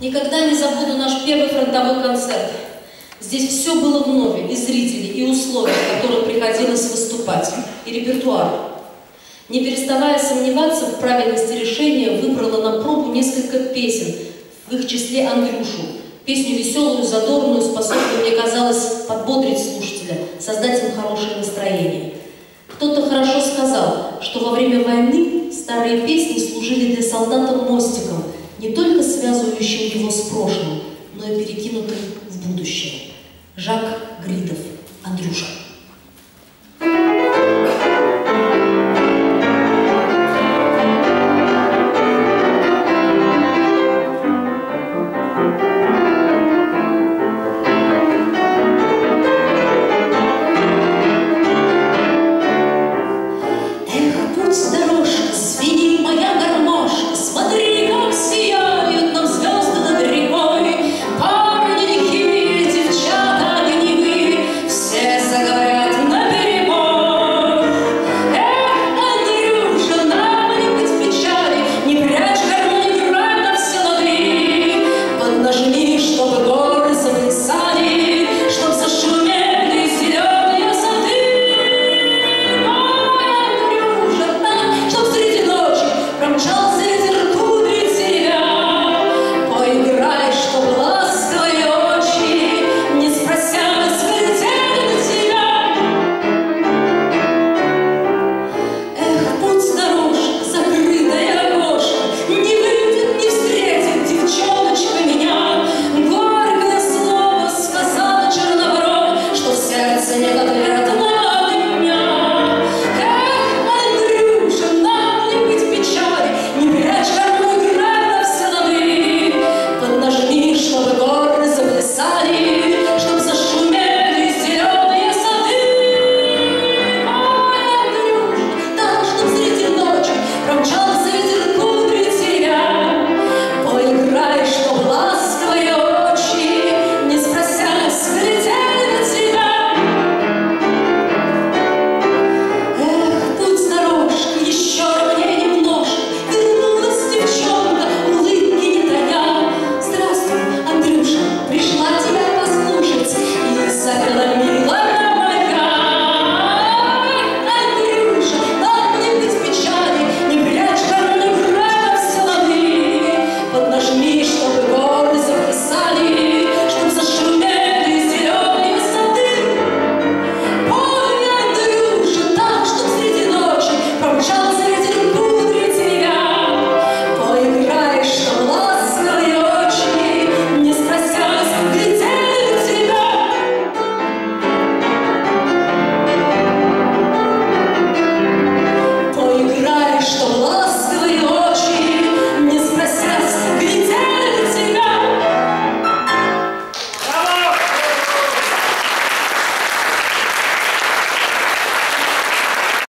Никогда не забуду наш первый фронтовой концерт. Здесь все было вновь, и зрители, и условия, в которых приходилось выступать, и репертуар. Не переставая сомневаться в правильности решения, выбрала на пробу несколько песен, в их числе Андрюшу, песню веселую, задорную, способную, мне казалось, подбодрить слушателя, создать им хорошее настроение. Кто-то хорошо сказал, что во время войны старые песни служили для солдата мостиком, не только связывающим его с прошлым, но и перекинутым в будущее. Жак Гридов, Андрюша. и чтобы Бог